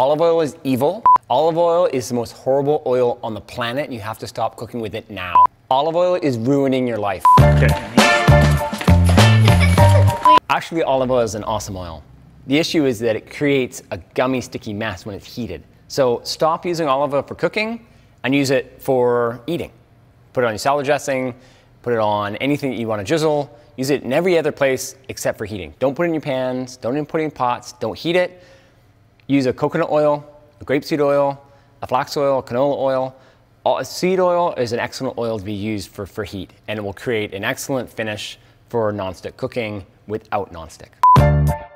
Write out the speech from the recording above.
Olive oil is evil. Olive oil is the most horrible oil on the planet you have to stop cooking with it now. Olive oil is ruining your life. Actually, olive oil is an awesome oil. The issue is that it creates a gummy, sticky mess when it's heated. So stop using olive oil for cooking and use it for eating. Put it on your salad dressing, put it on anything that you want to drizzle. Use it in every other place except for heating. Don't put it in your pans, don't even put it in pots, don't heat it. Use a coconut oil, a grapeseed oil, a flax oil, a canola oil. All, seed oil is an excellent oil to be used for, for heat, and it will create an excellent finish for nonstick cooking without nonstick.